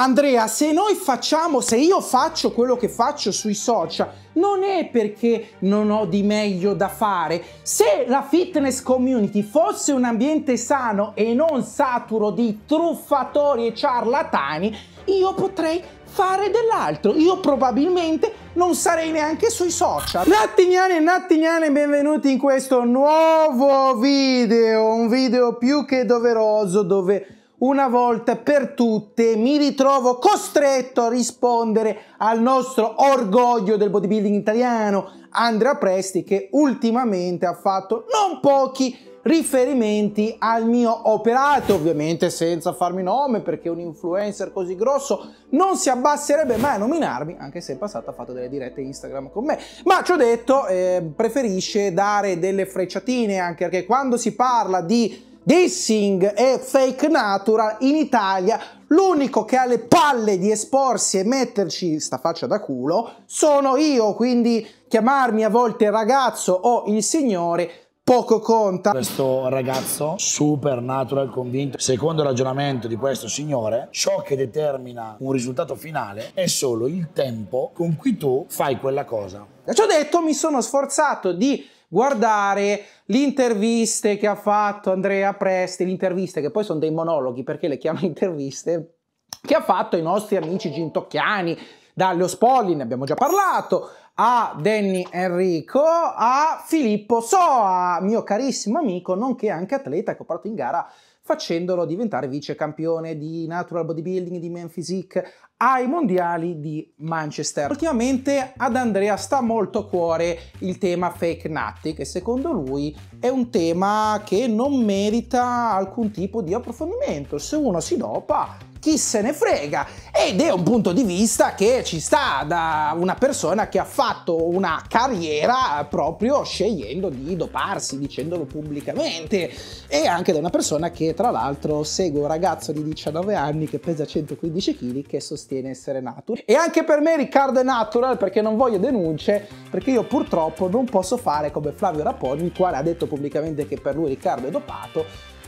Andrea, se noi facciamo, se io faccio quello che faccio sui social, non è perché non ho di meglio da fare. Se la fitness community fosse un ambiente sano e non saturo di truffatori e ciarlatani, io potrei fare dell'altro. Io probabilmente non sarei neanche sui social. Nattiniani e nattiniane, benvenuti in questo nuovo video, un video più che doveroso dove una volta per tutte mi ritrovo costretto a rispondere al nostro orgoglio del bodybuilding italiano, Andrea Presti, che ultimamente ha fatto non pochi riferimenti al mio operato, ovviamente senza farmi nome perché un influencer così grosso non si abbasserebbe mai a nominarmi, anche se in passato ha fatto delle dirette Instagram con me. Ma ci ho detto, eh, preferisce dare delle frecciatine anche perché quando si parla di dissing e fake natural in Italia l'unico che ha le palle di esporsi e metterci sta faccia da culo sono io, quindi chiamarmi a volte ragazzo o il signore poco conta. Questo ragazzo super natural convinto, secondo il ragionamento di questo signore, ciò che determina un risultato finale è solo il tempo con cui tu fai quella cosa. Ci ho detto, mi sono sforzato di guardare le interviste che ha fatto Andrea Presti, le interviste che poi sono dei monologhi perché le chiamo interviste, che ha fatto i nostri amici gintocchiani, da Leo Spolli, ne abbiamo già parlato, a Danny Enrico, a Filippo Soa, mio carissimo amico, nonché anche atleta che ho portato in gara facendolo diventare vice campione di natural bodybuilding di Man Physique ai mondiali di Manchester. Ultimamente ad Andrea sta molto a cuore il tema fake natti, che secondo lui è un tema che non merita alcun tipo di approfondimento. Se uno si dopa, chi se ne frega. Ed è un punto di vista che ci sta da una persona che ha fatto una carriera proprio scegliendo di doparsi, dicendolo pubblicamente. E anche da una persona che tra l'altro segue un ragazzo di 19 anni che pesa 115 kg che sostiene essere natural e anche per me Riccardo è natural perché non voglio denunce perché io purtroppo non posso fare come Flavio Raponi il quale ha detto pubblicamente che per lui Riccardo è dopato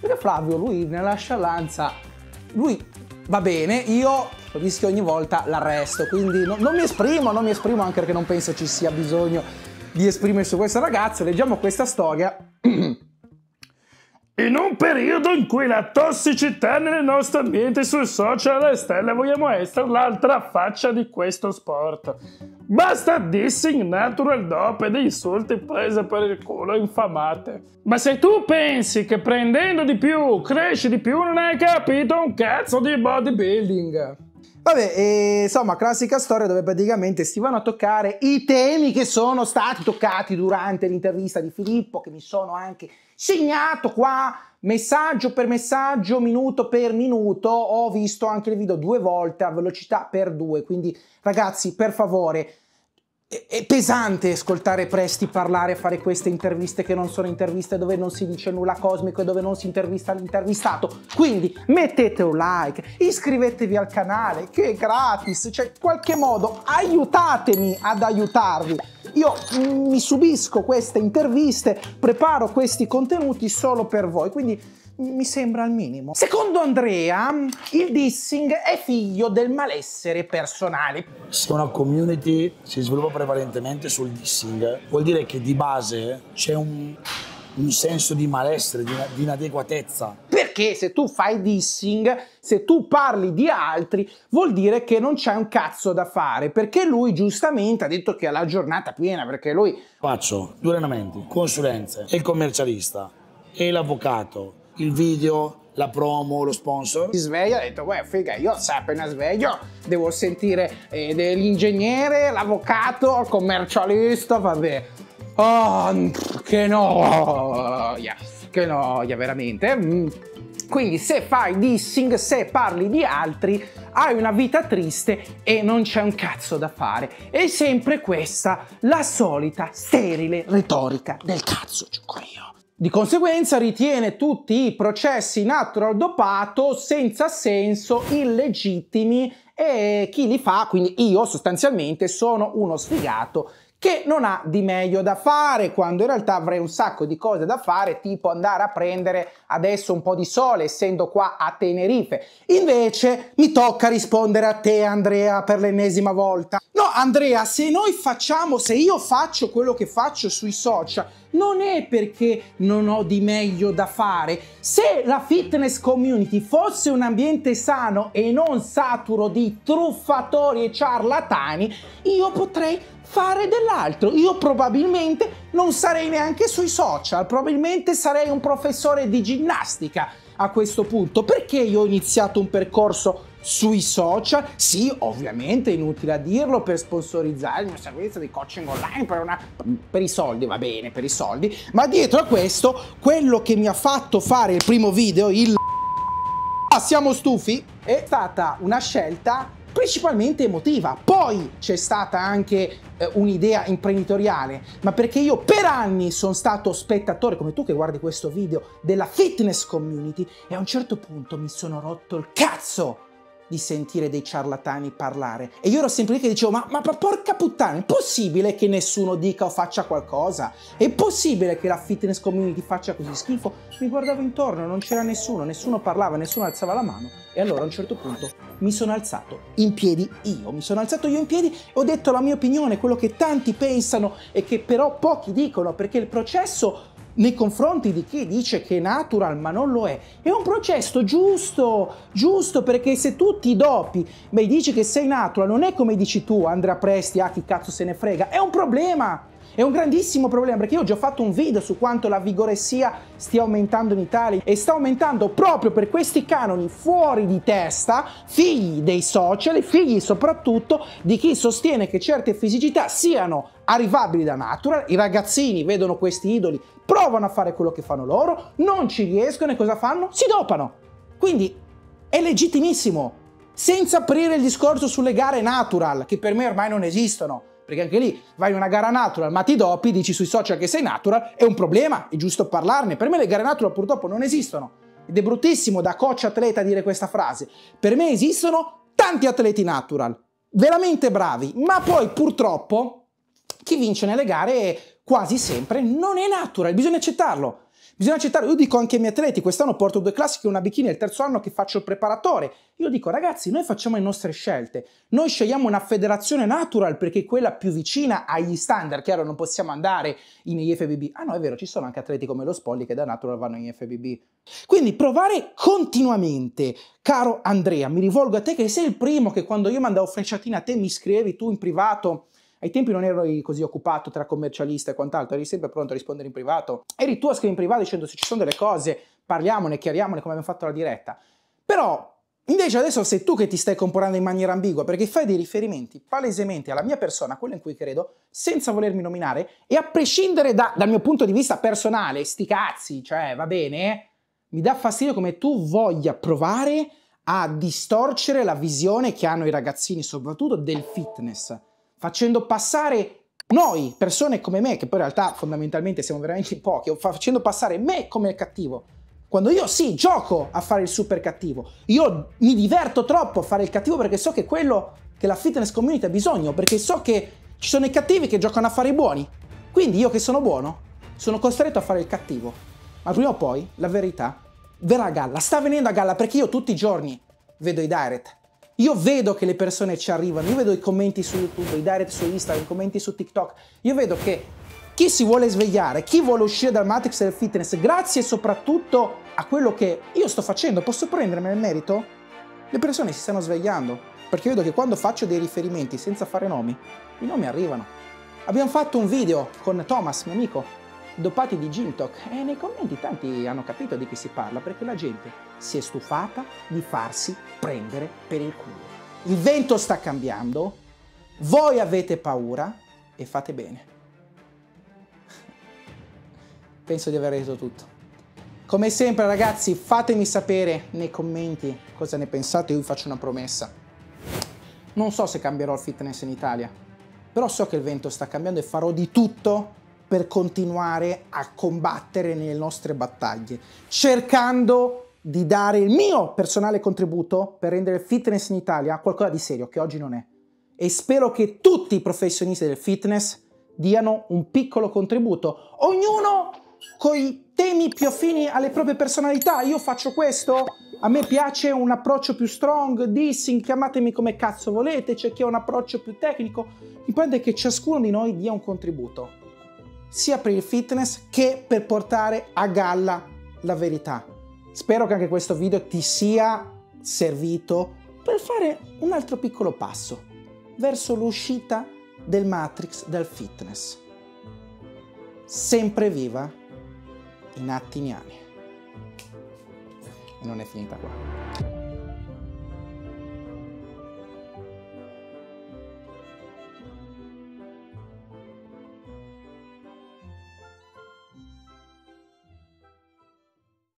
perché Flavio lui nella sciallanza lui va bene, io rischio ogni volta l'arresto, quindi no, non mi esprimo, non mi esprimo anche perché non penso ci sia bisogno di esprimersi su questo ragazzo. Leggiamo questa storia. In un periodo in cui la tossicità nel nostro ambiente sui social è stella, vogliamo essere l'altra faccia di questo sport. Basta dissing, natural dope ed insulti prese per il culo infamate. Ma se tu pensi che prendendo di più cresci di più, non hai capito un cazzo di bodybuilding. Vabbè, e, insomma, classica storia dove praticamente si vanno a toccare i temi che sono stati toccati durante l'intervista di Filippo, che mi sono anche segnato qua messaggio per messaggio, minuto per minuto. Ho visto anche il video due volte a velocità per due, quindi ragazzi, per favore, è pesante ascoltare Presti parlare, fare queste interviste che non sono interviste dove non si dice nulla cosmico e dove non si intervista l'intervistato. Quindi mettete un like, iscrivetevi al canale che è gratis, cioè in qualche modo aiutatemi ad aiutarvi. Io mi subisco queste interviste, preparo questi contenuti solo per voi, quindi mi sembra il minimo. Secondo Andrea, il dissing è figlio del malessere personale. Se una community si sviluppa prevalentemente sul dissing, vuol dire che di base c'è un, un senso di malessere, di, di inadeguatezza. Perché se tu fai dissing, se tu parli di altri, vuol dire che non c'è un cazzo da fare. Perché lui giustamente ha detto che ha la giornata piena, perché lui... Faccio due allenamenti, consulenze, e il commercialista, e l'avvocato, il video, la promo, lo sponsor. Si sveglia e ha detto, beh, figa, io appena sveglio devo sentire eh, dell'ingegnere, l'avvocato, il commercialista, vabbè. Oh, che noia, che noia, veramente. Mm. Quindi se fai dissing, se parli di altri, hai una vita triste e non c'è un cazzo da fare. È sempre questa la solita sterile retorica del cazzo, gioco io. Di conseguenza ritiene tutti i processi natural dopato senza senso, illegittimi e chi li fa, quindi io sostanzialmente sono uno sfigato che non ha di meglio da fare, quando in realtà avrei un sacco di cose da fare, tipo andare a prendere adesso un po' di sole, essendo qua a Tenerife. Invece mi tocca rispondere a te, Andrea, per l'ennesima volta. No, Andrea, se noi facciamo, se io faccio quello che faccio sui social, non è perché non ho di meglio da fare. Se la fitness community fosse un ambiente sano e non saturo di truffatori e ciarlatani, io potrei fare dell'altro. Io probabilmente non sarei neanche sui social, probabilmente sarei un professore di ginnastica a questo punto. Perché io ho iniziato un percorso sui social? Sì, ovviamente inutile a dirlo per sponsorizzare il mio servizio di coaching online per, una, per i soldi, va bene, per i soldi, ma dietro a questo quello che mi ha fatto fare il primo video, il ah, siamo stufi, è stata una scelta principalmente emotiva. Poi c'è stata anche eh, un'idea imprenditoriale, ma perché io per anni sono stato spettatore, come tu che guardi questo video, della fitness community e a un certo punto mi sono rotto il cazzo di sentire dei ciarlatani parlare. E io ero sempre lì che dicevo, ma, ma, porca puttana, è possibile che nessuno dica o faccia qualcosa? È possibile che la fitness community faccia così schifo? Mi guardavo intorno, non c'era nessuno, nessuno parlava, nessuno alzava la mano. E allora a un certo punto mi sono alzato in piedi io, mi sono alzato io in piedi e ho detto la mia opinione, quello che tanti pensano e che però pochi dicono, perché il processo nei confronti di chi dice che è natural ma non lo è. È un processo giusto, giusto perché se tu ti dopi, beh dici che sei natural, non è come dici tu Andrea Presti, ah chi cazzo se ne frega, è un problema. È un grandissimo problema perché io ho già fatto un video su quanto la vigoressia stia aumentando in Italia e sta aumentando proprio per questi canoni fuori di testa, figli dei social figli soprattutto di chi sostiene che certe fisicità siano arrivabili da natural. I ragazzini vedono questi idoli, provano a fare quello che fanno loro, non ci riescono e cosa fanno? Si dopano. Quindi è legittimissimo. Senza aprire il discorso sulle gare natural, che per me ormai non esistono perché anche lì vai in una gara natural ma ti dopi, dici sui social che sei natural, è un problema, è giusto parlarne. Per me le gare natural purtroppo non esistono. Ed è bruttissimo da coach atleta dire questa frase. Per me esistono tanti atleti natural, veramente bravi, ma poi purtroppo chi vince nelle gare quasi sempre non è natural, bisogna accettarlo. Bisogna accettare, io dico anche ai miei atleti, quest'anno porto due classiche e una bikini, è il terzo anno che faccio il preparatore. Io dico, ragazzi, noi facciamo le nostre scelte. Noi scegliamo una federazione natural perché è quella più vicina agli standard. Chiaro, non possiamo andare in IFBB. Ah no, è vero, ci sono anche atleti come lo Spolli che da natural vanno in IFBB. Quindi provare continuamente, caro Andrea, mi rivolgo a te che sei il primo che quando io mandavo frecciatine a te mi scrivevi tu in privato ai tempi non eri così occupato tra commercialista e quant'altro, eri sempre pronto a rispondere in privato. Eri tu a scrivere in privato dicendo se ci sono delle cose, parliamone, chiariamone come abbiamo fatto la diretta. Però Invece adesso sei tu che ti stai comportando in maniera ambigua perché fai dei riferimenti palesemente alla mia persona, quella in cui credo, senza volermi nominare e a prescindere da, dal mio punto di vista personale, sti cazzi, cioè va bene, mi dà fastidio come tu voglia provare a distorcere la visione che hanno i ragazzini, soprattutto del fitness facendo passare noi, persone come me, che poi in realtà fondamentalmente siamo veramente pochi, facendo passare me come il cattivo. Quando io sì, gioco a fare il super cattivo, io mi diverto troppo a fare il cattivo perché so che è quello che la fitness community ha bisogno, perché so che ci sono i cattivi che giocano a fare i buoni. Quindi io che sono buono, sono costretto a fare il cattivo. Ma prima o poi la verità verrà a galla, sta venendo a galla perché io tutti i giorni vedo i direct io vedo che le persone ci arrivano, io vedo i commenti su YouTube, i direct su Instagram, i commenti su TikTok. Io vedo che chi si vuole svegliare, chi vuole uscire dal matrix del fitness, grazie soprattutto a quello che io sto facendo, posso prendermi il merito? Le persone si stanno svegliando, perché vedo che quando faccio dei riferimenti senza fare nomi, i nomi arrivano. Abbiamo fatto un video con Thomas, mio amico, dopati di Gym Talk e nei commenti tanti hanno capito di chi si parla perché la gente si è stufata di farsi prendere per il culo. Il vento sta cambiando, voi avete paura e fate bene. Penso di aver reso tutto. Come sempre ragazzi fatemi sapere nei commenti cosa ne pensate, io vi faccio una promessa. Non so se cambierò il fitness in Italia, però so che il vento sta cambiando e farò di tutto per continuare a combattere nelle nostre battaglie, cercando di dare il mio personale contributo per rendere il fitness in Italia qualcosa di serio, che oggi non è. E spero che tutti i professionisti del fitness diano un piccolo contributo, ognuno con i temi più affini alle proprie personalità. Io faccio questo, a me piace un approccio più strong, dissing, chiamatemi come cazzo volete, c'è chi ha un approccio più tecnico. L'importante è che ciascuno di noi dia un contributo, sia per il fitness che per portare a galla la verità. Spero che anche questo video ti sia servito per fare un altro piccolo passo verso l'uscita del Matrix del fitness. Sempre viva in attiniani. E non è finita qua.